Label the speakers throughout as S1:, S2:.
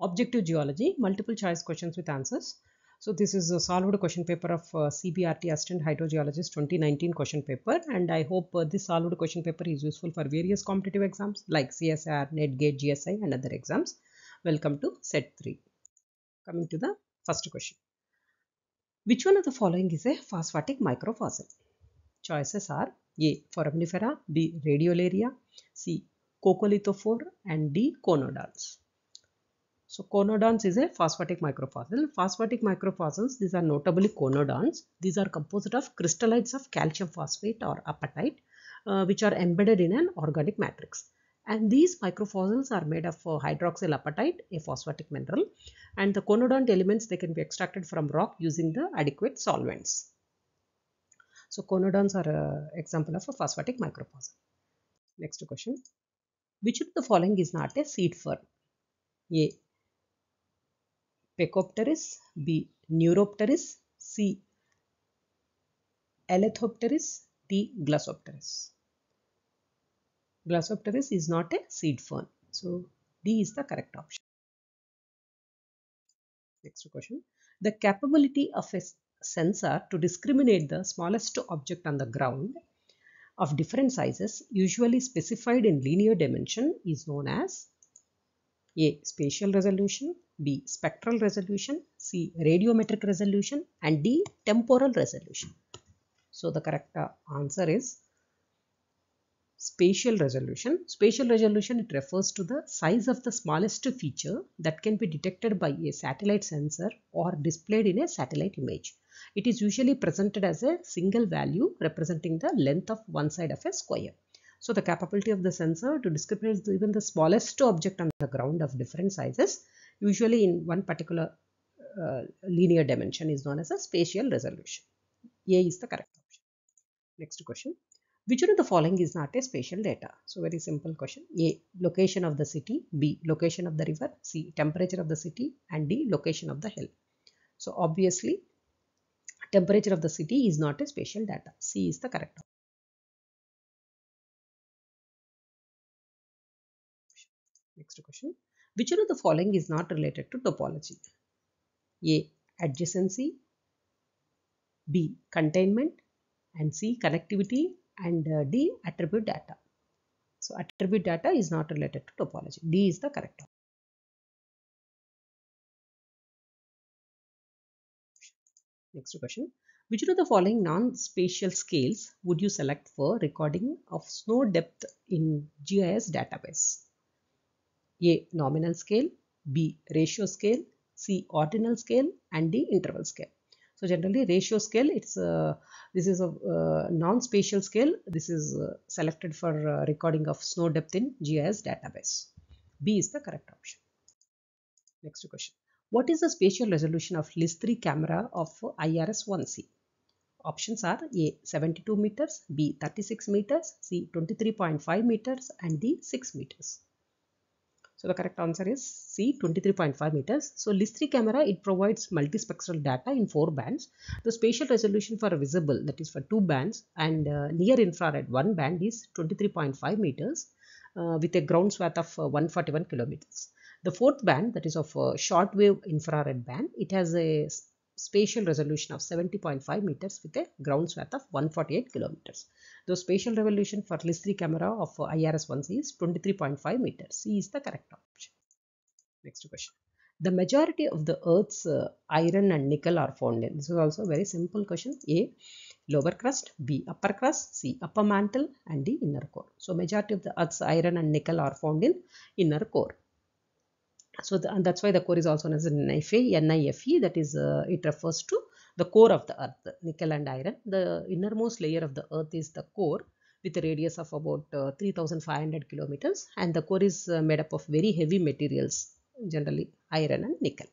S1: Objective Geology, multiple choice questions with answers. So this is a solved question paper of uh, CBRT Assistant Hydrogeologist 2019 question paper and I hope uh, this solved question paper is useful for various competitive exams like CSIR, NetGate, GSI and other exams. Welcome to set 3. Coming to the first question. Which one of the following is a phosphatic microfossil? Choices are A. Foraminifera, B. Radiolaria, C. Coccolithophore and D. Conodonts. So conodonts is a phosphatic microfossil. Phosphatic microfossils, these are notably conodonts. These are composed of crystallites of calcium phosphate or apatite, uh, which are embedded in an organic matrix. And these microfossils are made of uh, hydroxyl apatite, a phosphatic mineral. And the conodont elements, they can be extracted from rock using the adequate solvents. So conodonts are an example of a phosphatic microfossil. Next question. Which of the following is not a seed fern? A. Pecopteris, B. Neuropteris, C. Alethopteris, D. Glossopteris. Glossopteris is not a seed fern. So D is the correct option. Next question. The capability of a sensor to discriminate the smallest object on the ground of different sizes usually specified in linear dimension is known as A. Spatial resolution B. Spectral resolution C. Radiometric resolution and D. Temporal resolution. So the correct uh, answer is spatial resolution. Spatial resolution it refers to the size of the smallest feature that can be detected by a satellite sensor or displayed in a satellite image. It is usually presented as a single value representing the length of one side of a square. So the capability of the sensor to discriminate even the smallest object on the ground of different sizes usually in one particular uh, linear dimension is known as a spatial resolution. A is the correct option. Next question. Which one of the following is not a spatial data? So very simple question. A. Location of the city. B. Location of the river. C. Temperature of the city. And D. Location of the hill. So obviously temperature of the city is not a spatial data. C is the correct Question. Which one of the following is not related to topology? A. Adjacency. B. Containment. And C. Connectivity. And uh, D. Attribute data. So attribute data is not related to topology. D is the correct option. Next question. Which one of the following non-spatial scales would you select for recording of snow depth in GIS database? A. Nominal scale B. Ratio scale C. Ordinal scale and D. Interval scale. So generally ratio scale it's uh, this is a uh, non-spatial scale this is uh, selected for recording of snow depth in GIS database. B is the correct option. Next question. What is the spatial resolution of LISS3 camera of IRS-1C? Options are A 72 meters, B 36 meters, C 23.5 meters and D 6 meters. So the correct answer is C 23.5 meters. So LISS3 camera it provides multispectral data in four bands. The spatial resolution for visible that is for two bands and uh, near infrared one band is 23.5 meters uh, with a ground swath of uh, 141 kilometers. The fourth band that is of a short wave infrared band it has a spatial resolution of 70.5 meters with a ground swath of 148 kilometers. The spatial resolution for LISS3 camera of IRS-1C is 23.5 meters. C is the correct option. Next question. The majority of the Earth's uh, iron and nickel are found in. This is also a very simple question. A. Lower crust. B. Upper crust. C. Upper mantle. And D. Inner core. So, majority of the Earth's iron and nickel are found in inner core. So, the, and that's why the core is also known as NIFE, NIFE. That is, uh, it refers to the core of the earth, nickel and iron. The innermost layer of the earth is the core with a radius of about uh, 3500 kilometers and the core is uh, made up of very heavy materials, generally iron and nickel.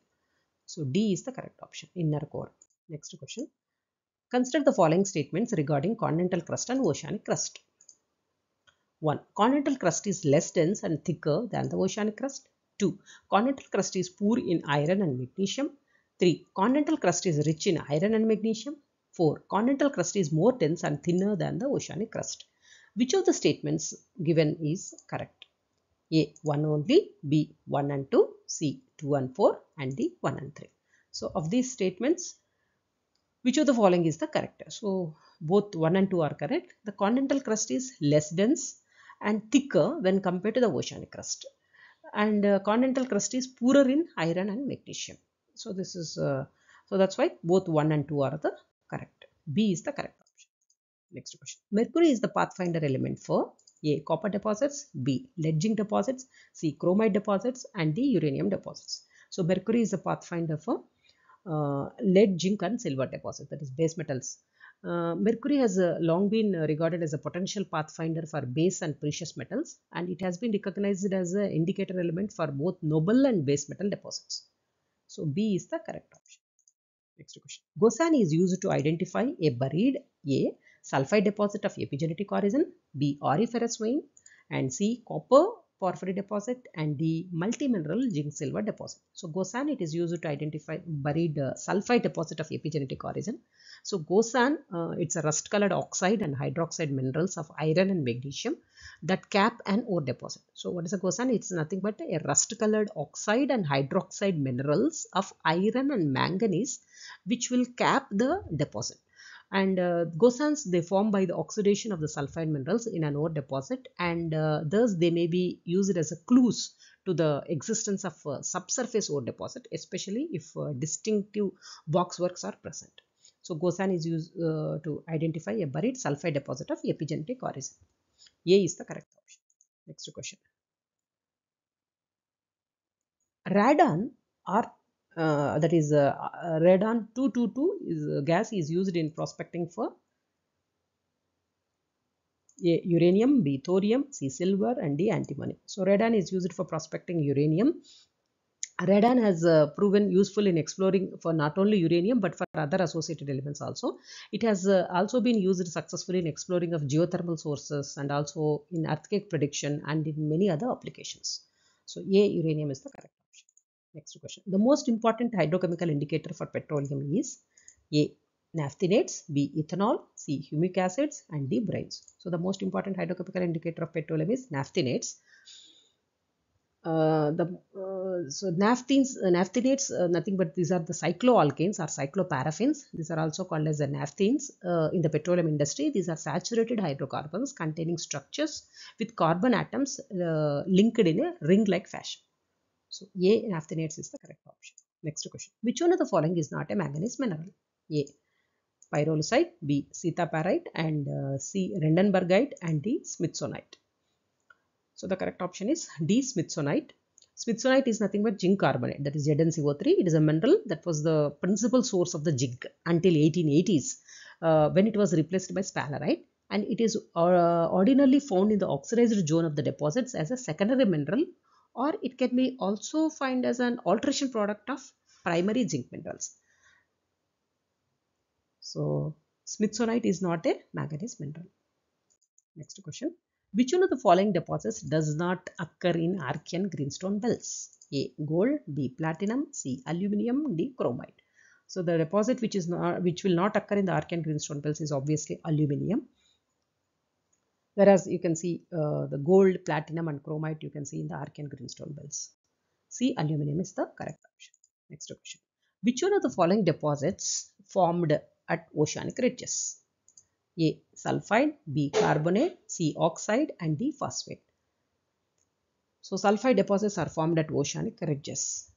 S1: So D is the correct option, inner core. Next question. Consider the following statements regarding continental crust and oceanic crust. 1. Continental crust is less dense and thicker than the oceanic crust. 2. Continental crust is poor in iron and magnesium. 3. Continental crust is rich in iron and magnesium. 4. Continental crust is more dense and thinner than the oceanic crust. Which of the statements given is correct? A. 1 only. B. 1 and 2. C 2 and 4 and D 1 and 3. So of these statements, which of the following is the correct? So both 1 and 2 are correct. The continental crust is less dense and thicker when compared to the oceanic crust. And uh, continental crust is poorer in iron and magnesium. So this is, uh, so that's why both 1 and 2 are the correct. B is the correct option. Next question. Mercury is the pathfinder element for A. Copper deposits, B. Lead zinc deposits, C. Chromite deposits and D. Uranium deposits. So mercury is the pathfinder for uh, lead, zinc and silver deposits that is base metals. Uh, mercury has uh, long been regarded as a potential pathfinder for base and precious metals and it has been recognized as an indicator element for both noble and base metal deposits. So B is the correct option. Next question. Gossan is used to identify a buried A. Sulfide deposit of epigenetic origin, B. Auriferous vein and C. Copper porphyry deposit and the Multi-mineral zinc silver deposit. So Gossan it is used to identify buried uh, sulfide deposit of epigenetic origin. So Gossan uh, it's a rust colored oxide and hydroxide minerals of iron and magnesium that cap an ore deposit. So what is a Gossan? It's nothing but a rust colored oxide and hydroxide minerals of iron and manganese which will cap the deposit and uh, they form by the oxidation of the sulfide minerals in an ore deposit and uh, thus they may be used as a clues to the existence of uh, subsurface ore deposit especially if uh, distinctive boxworks are present. So gossan is used uh, to identify a buried sulfide deposit of epigenetic origin. A is the correct option. Next question. Radon or uh, that is uh, uh, radon 222 is gas is used in prospecting for A, uranium, B thorium, C silver and D antimony. So radon is used for prospecting uranium. Radon has uh, proven useful in exploring for not only uranium but for other associated elements also. It has uh, also been used successfully in exploring of geothermal sources and also in earthquake prediction and in many other applications. So A uranium is the correct. Next question. The most important hydrochemical indicator for petroleum is A. Naphthenates, B. Ethanol, C. Humic acids and D. Brines. So the most important hydrochemical indicator of petroleum is naphthenates. Uh, the uh, so naphthenes, uh, uh, nothing but these are the cycloalkanes or cycloparaffins. These are also called as the naphthenes uh, in the petroleum industry. These are saturated hydrocarbons containing structures with carbon atoms uh, linked in a ring-like fashion. So A naphthenates is the correct option. Next question. Which one of the following is not a manganese mineral? A. Pyrolusite, B. Sitaparite and uh, C. Rendenbergite and D. Smithsonite. So the correct option is D. Smithsonite. Smithsonite is nothing but zinc carbonate that is ZnCO3. It is a mineral that was the principal source of the zinc until 1880s uh, when it was replaced by sphalerite and it is uh, ordinarily found in the oxidized zone of the deposits as a secondary mineral or it can be also found as an alteration product of primary zinc minerals. So Smithsonite is not a manganese mineral. Next question. Which one of the following deposits does not occur in Archean greenstone belts? A. Gold, B. Platinum, C. Aluminium, D. Chromite. So the deposit which is not which will not occur in the Archean greenstone belts is obviously aluminium. Whereas you can see uh, the gold, platinum and chromite you can see in the Archean greenstone belts. C. Aluminium is the correct option. Next question. Which one of the following deposits formed at oceanic ridges? A. Sulfide, B. Carbonate, C. Oxide and D. Phosphate. So sulfide deposits are formed at oceanic ridges.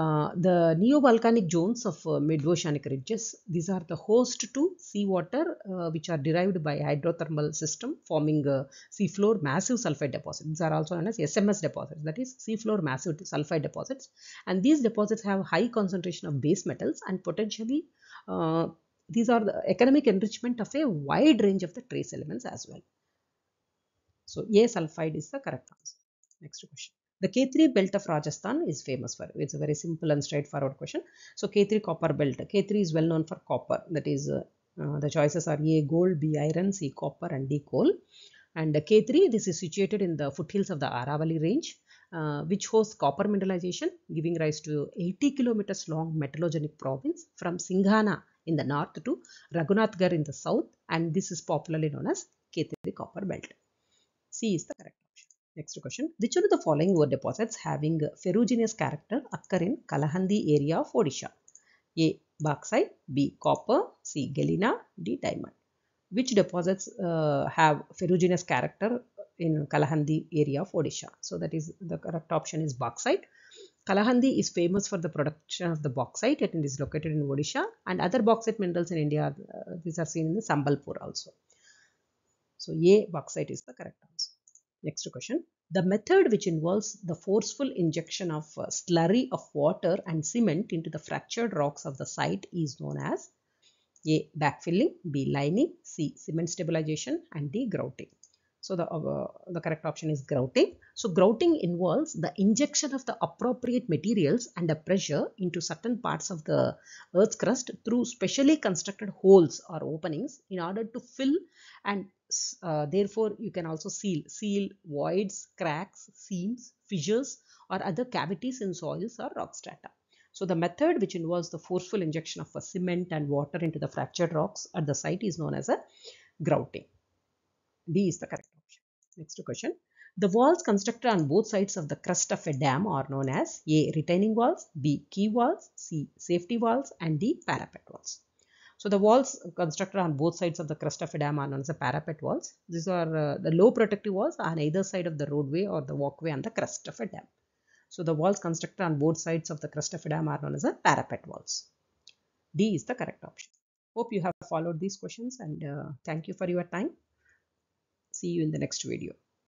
S1: Uh, the neovolcanic zones of uh, mid-oceanic ridges, these are the host to seawater uh, which are derived by hydrothermal system forming seafloor massive sulfide deposits. These are also known as SMS deposits that is seafloor massive sulfide deposits and these deposits have high concentration of base metals and potentially uh, these are the economic enrichment of a wide range of the trace elements as well. So A sulfide is the correct answer. Next question. The Khetri belt of Rajasthan is famous for it's a very simple and straightforward question. So Khetri copper belt. Khetri is well known for copper. That is uh, uh, the choices are A gold, B iron, C copper and D coal. And Khetri this is situated in the foothills of the Aravalli range. Uh, which hosts copper mineralization giving rise to 80 kilometers long metallogenic province from Singhana in the north to Raghunathgarh in the south and this is popularly known as Khetri copper belt. C is the correct. Next question. Which one of the following ore deposits having ferruginous character occur in Kalahandi area of Odisha? A. Bauxite. B. Copper. C. Galena. D. Diamond. Which deposits uh, have ferruginous character in Kalahandi area of Odisha? So that is the correct option is bauxite. Kalahandi is famous for the production of the bauxite and it is located in Odisha and other bauxite minerals in India, uh, these are seen in the Sambalpur also. So A bauxite is the correct answer. Next question. The method which involves the forceful injection of slurry of water and cement into the fractured rocks of the site is known as A. Backfilling, B. Lining, C. Cement stabilization and D. Grouting. So the, uh, the correct option is grouting. So grouting involves the injection of the appropriate materials and a pressure into certain parts of the earth's crust through specially constructed holes or openings in order to fill and uh, therefore you can also seal seal voids cracks seams fissures or other cavities in soils or rock strata so the method which involves the forceful injection of a cement and water into the fractured rocks at the site is known as a grouting d is the correct option. Next question. The walls constructed on both sides of the crest of a dam are known as A. Retaining walls, B. key walls, C. Safety walls and D. Parapet walls. So the walls constructed on both sides of the crest of a dam are known as the parapet walls. These are uh, the low protective walls on either side of the roadway or the walkway on the crest of a dam. So the walls constructed on both sides of the crest of a dam are known as the parapet walls. D is the correct option. Hope you have followed these questions and uh, thank you for your time. See you in the next video.